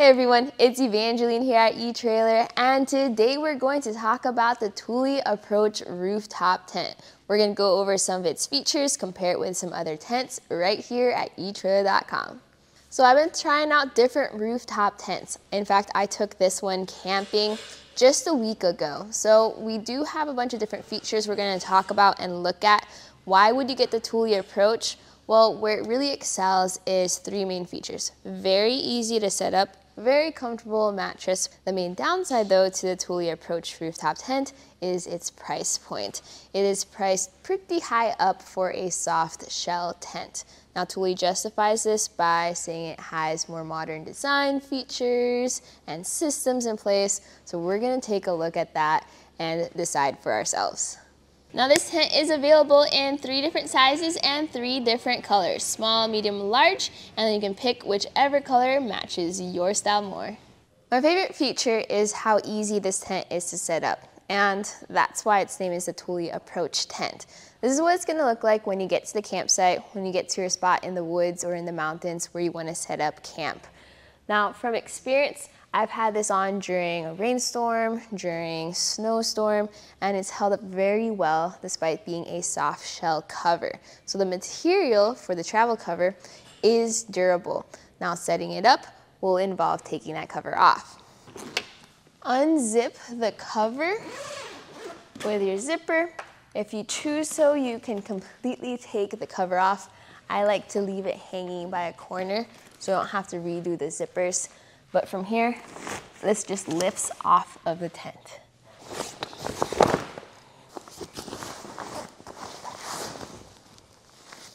Hey everyone, it's Evangeline here at eTrailer, and today we're going to talk about the Thule Approach rooftop tent. We're going to go over some of its features, compare it with some other tents right here at eTrailer.com. So I've been trying out different rooftop tents. In fact, I took this one camping just a week ago. So we do have a bunch of different features we're going to talk about and look at. Why would you get the Thule Approach? Well, where it really excels is three main features. Very easy to set up, very comfortable mattress. The main downside though to the Thule Approach rooftop tent is its price point. It is priced pretty high up for a soft shell tent. Now Thule justifies this by saying it has more modern design features and systems in place. So we're gonna take a look at that and decide for ourselves. Now this tent is available in three different sizes and three different colors, small, medium, large, and then you can pick whichever color matches your style more. My favorite feature is how easy this tent is to set up, and that's why its name is the Thule Approach Tent. This is what it's gonna look like when you get to the campsite, when you get to your spot in the woods or in the mountains where you wanna set up camp. Now from experience, I've had this on during a rainstorm, during snowstorm, and it's held up very well despite being a soft shell cover. So the material for the travel cover is durable. Now setting it up will involve taking that cover off. Unzip the cover with your zipper. If you choose so, you can completely take the cover off. I like to leave it hanging by a corner so I don't have to redo the zippers. But from here, this just lifts off of the tent.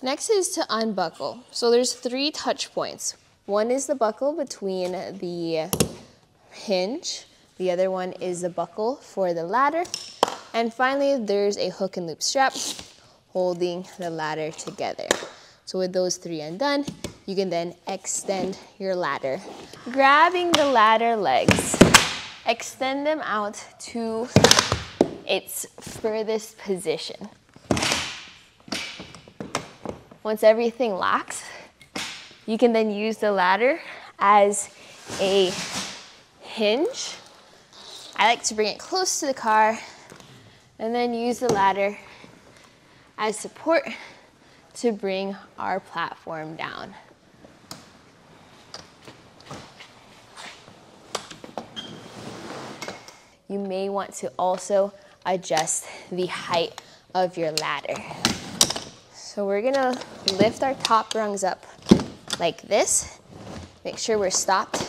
Next is to unbuckle. So there's three touch points. One is the buckle between the hinge. The other one is the buckle for the ladder. And finally, there's a hook and loop strap holding the ladder together. So with those three undone, you can then extend your ladder. Grabbing the ladder legs, extend them out to its furthest position. Once everything locks, you can then use the ladder as a hinge. I like to bring it close to the car and then use the ladder as support to bring our platform down. You may want to also adjust the height of your ladder. So we're gonna lift our top rungs up like this. Make sure we're stopped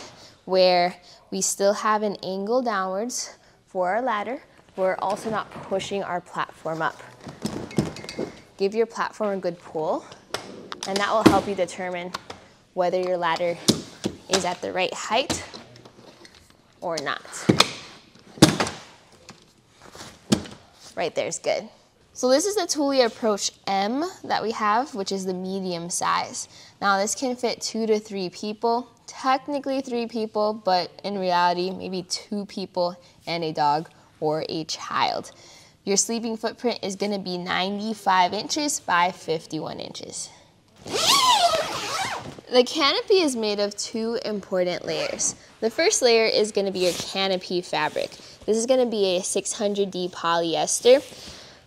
where we still have an angle downwards for our ladder. We're also not pushing our platform up. Give your platform a good pull, and that will help you determine whether your ladder is at the right height or not. Right there is good. So this is the Thule Approach M that we have, which is the medium size. Now this can fit two to three people, technically three people, but in reality, maybe two people and a dog or a child. Your sleeping footprint is gonna be 95 inches by 51 inches. The canopy is made of two important layers. The first layer is gonna be your canopy fabric. This is gonna be a 600D polyester,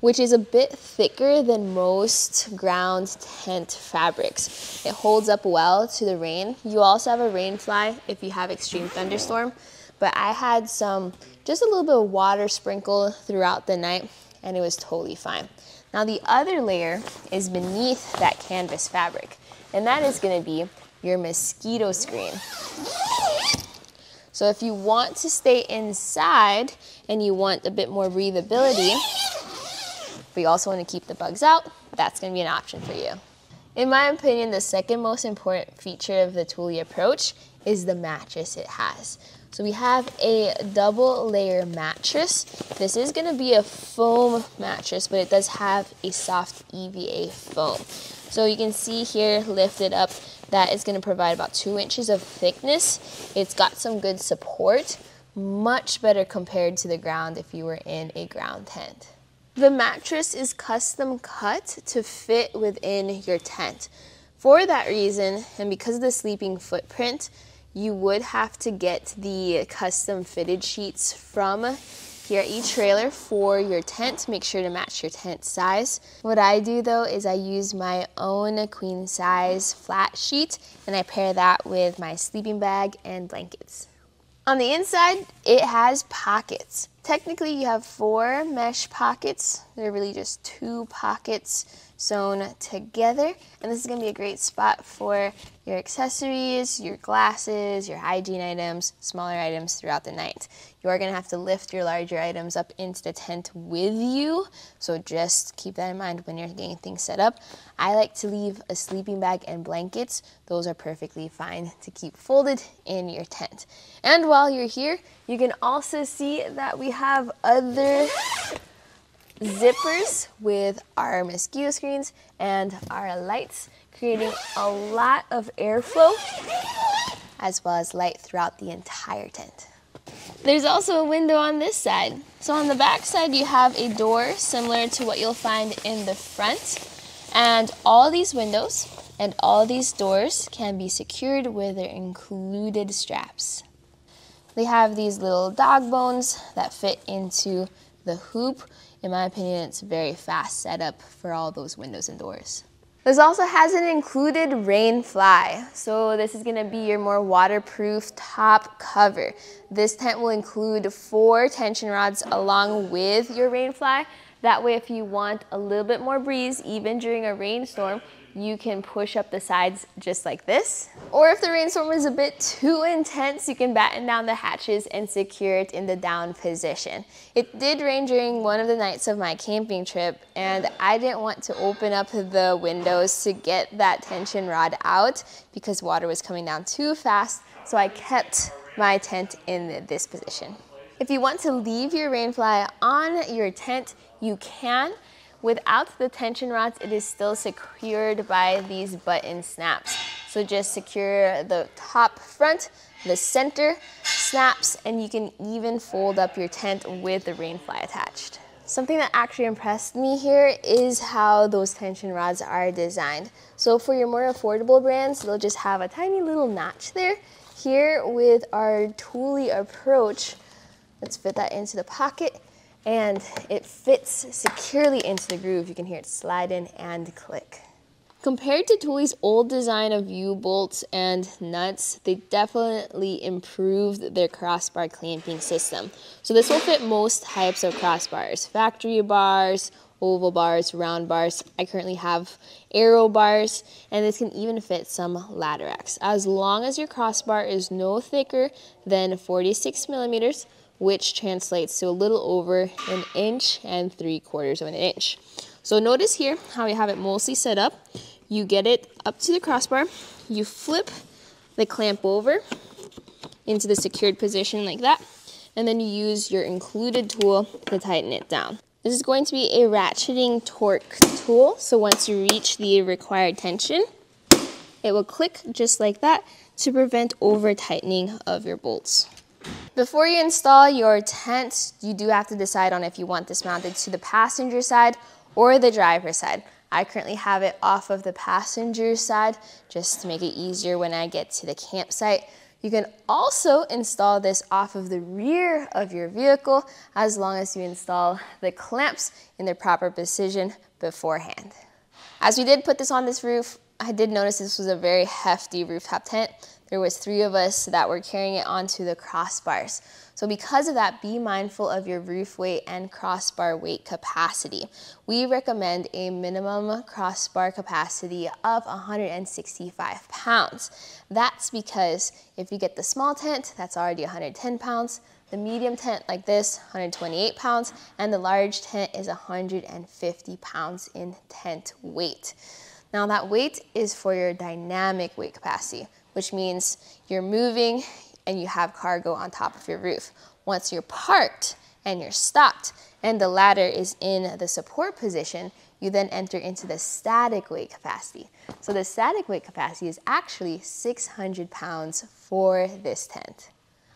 which is a bit thicker than most ground tent fabrics. It holds up well to the rain. You also have a rain fly if you have extreme thunderstorm, but I had some, just a little bit of water sprinkled throughout the night and it was totally fine. Now the other layer is beneath that canvas fabric and that is gonna be your mosquito screen. So if you want to stay inside and you want a bit more breathability, but you also want to keep the bugs out, that's going to be an option for you. In my opinion, the second most important feature of the Thule approach is the mattress it has. So we have a double layer mattress. This is gonna be a foam mattress, but it does have a soft EVA foam. So you can see here lifted up that is gonna provide about two inches of thickness. It's got some good support, much better compared to the ground if you were in a ground tent. The mattress is custom cut to fit within your tent. For that reason, and because of the sleeping footprint, you would have to get the custom fitted sheets from here at eTrailer for your tent. Make sure to match your tent size. What I do though is I use my own queen size flat sheet and I pair that with my sleeping bag and blankets. On the inside, it has pockets. Technically, you have four mesh pockets. They're really just two pockets sewn together. And this is gonna be a great spot for your accessories, your glasses, your hygiene items, smaller items throughout the night. You are gonna have to lift your larger items up into the tent with you. So just keep that in mind when you're getting things set up. I like to leave a sleeping bag and blankets. Those are perfectly fine to keep folded in your tent. And while you're here, you can also see that we have other zippers with our mosquito screens and our lights, creating a lot of airflow as well as light throughout the entire tent. There's also a window on this side. So on the back side, you have a door similar to what you'll find in the front. And all these windows and all these doors can be secured with their included straps. They have these little dog bones that fit into the hoop in my opinion, it's a very fast setup for all those windows and doors. This also has an included rain fly. So this is gonna be your more waterproof top cover. This tent will include four tension rods along with your rain fly. That way if you want a little bit more breeze, even during a rainstorm, you can push up the sides just like this. Or if the rainstorm is a bit too intense, you can batten down the hatches and secure it in the down position. It did rain during one of the nights of my camping trip and I didn't want to open up the windows to get that tension rod out because water was coming down too fast. So I kept my tent in this position. If you want to leave your rainfly on your tent, you can, Without the tension rods, it is still secured by these button snaps. So just secure the top front, the center snaps, and you can even fold up your tent with the rainfly attached. Something that actually impressed me here is how those tension rods are designed. So for your more affordable brands, they'll just have a tiny little notch there. Here with our Thule approach, let's fit that into the pocket and it fits securely into the groove. You can hear it slide in and click. Compared to Thule's old design of U-bolts and nuts, they definitely improved their crossbar clamping system. So this will fit most types of crossbars, factory bars, oval bars, round bars. I currently have aero bars, and this can even fit some Ladderex. As long as your crossbar is no thicker than 46 millimeters, which translates to a little over an inch and three quarters of an inch. So notice here how we have it mostly set up. You get it up to the crossbar, you flip the clamp over into the secured position like that, and then you use your included tool to tighten it down. This is going to be a ratcheting torque tool, so once you reach the required tension, it will click just like that to prevent over tightening of your bolts. Before you install your tent, you do have to decide on if you want this mounted to the passenger side or the driver side. I currently have it off of the passenger side just to make it easier when I get to the campsite. You can also install this off of the rear of your vehicle as long as you install the clamps in their proper position beforehand. As we did put this on this roof, I did notice this was a very hefty rooftop tent there was three of us that were carrying it onto the crossbars. So because of that, be mindful of your roof weight and crossbar weight capacity. We recommend a minimum crossbar capacity of 165 pounds. That's because if you get the small tent, that's already 110 pounds. The medium tent like this, 128 pounds, and the large tent is 150 pounds in tent weight. Now that weight is for your dynamic weight capacity which means you're moving and you have cargo on top of your roof. Once you're parked and you're stopped and the ladder is in the support position, you then enter into the static weight capacity. So the static weight capacity is actually 600 pounds for this tent.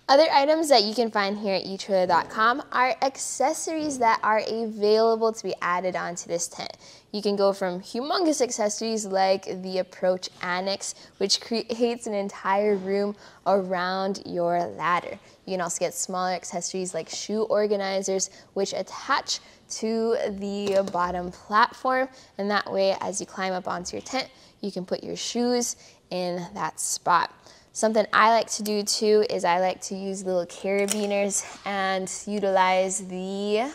Other items that you can find here at eTrailer.com are accessories that are available to be added onto this tent. You can go from humongous accessories like the Approach Annex, which creates an entire room around your ladder. You can also get smaller accessories like shoe organizers, which attach to the bottom platform. And that way, as you climb up onto your tent, you can put your shoes in that spot. Something I like to do too is I like to use little carabiners and utilize the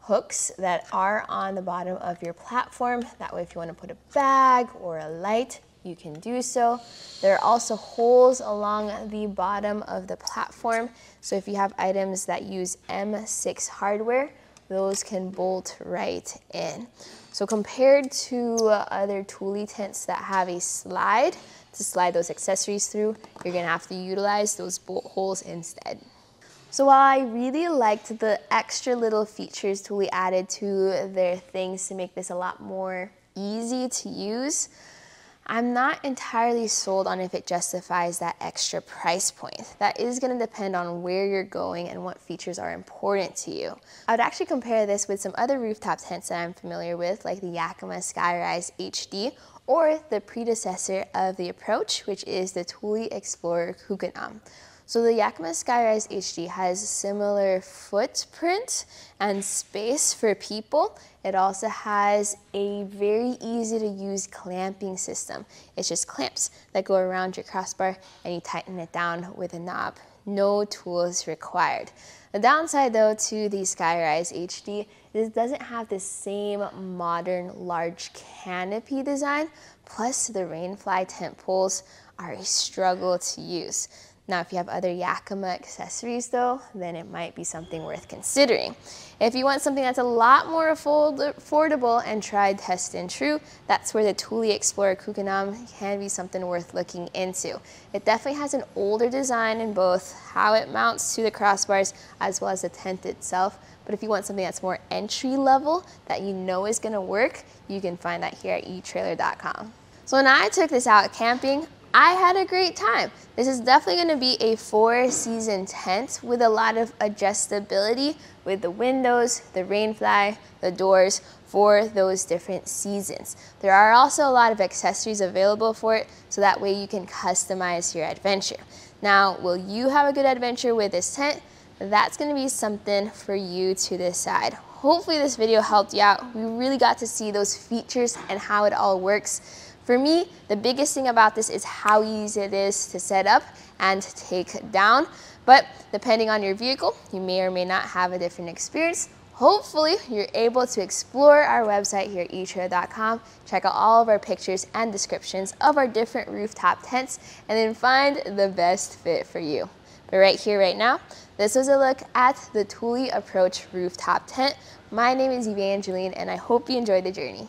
hooks that are on the bottom of your platform. That way if you want to put a bag or a light, you can do so. There are also holes along the bottom of the platform. So if you have items that use M6 hardware, those can bolt right in. So compared to uh, other Thule tents that have a slide to slide those accessories through, you're gonna have to utilize those bolt holes instead. So while I really liked the extra little features Thule added to their things to make this a lot more easy to use, I'm not entirely sold on if it justifies that extra price point. That is gonna depend on where you're going and what features are important to you. I would actually compare this with some other rooftop tents that I'm familiar with, like the Yakima Skyrise HD or the predecessor of the approach, which is the Thule Explorer Kukenam. So the Yakima Skyrise HD has similar footprint and space for people. It also has a very easy to use clamping system. It's just clamps that go around your crossbar and you tighten it down with a knob. No tools required. The downside though to the Skyrise HD is it doesn't have the same modern large canopy design, plus the Rainfly tent poles are a struggle to use. Now, if you have other Yakima accessories though, then it might be something worth considering. If you want something that's a lot more affordable and tried, test, and true, that's where the Thule Explorer Kukenam can be something worth looking into. It definitely has an older design in both how it mounts to the crossbars as well as the tent itself. But if you want something that's more entry level that you know is gonna work, you can find that here at eTrailer.com. So when I took this out camping, I had a great time. This is definitely gonna be a four season tent with a lot of adjustability with the windows, the rainfly, the doors for those different seasons. There are also a lot of accessories available for it so that way you can customize your adventure. Now, will you have a good adventure with this tent? That's gonna be something for you to decide. Hopefully this video helped you out. We really got to see those features and how it all works. For me, the biggest thing about this is how easy it is to set up and take down. But depending on your vehicle, you may or may not have a different experience. Hopefully, you're able to explore our website here at eTrailer.com, check out all of our pictures and descriptions of our different rooftop tents, and then find the best fit for you. But right here, right now, this was a look at the Thule Approach rooftop tent. My name is Evangeline, and I hope you enjoyed the journey.